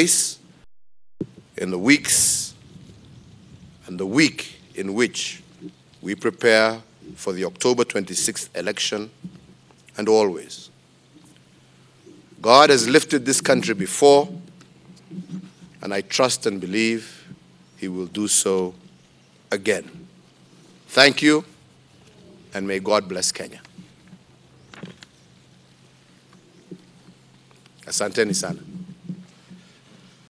days in the weeks and the week in which we prepare for the October 26th election and always. God has lifted this country before, and I trust and believe He will do so again. Thank you, and may God bless Kenya. Asante sana.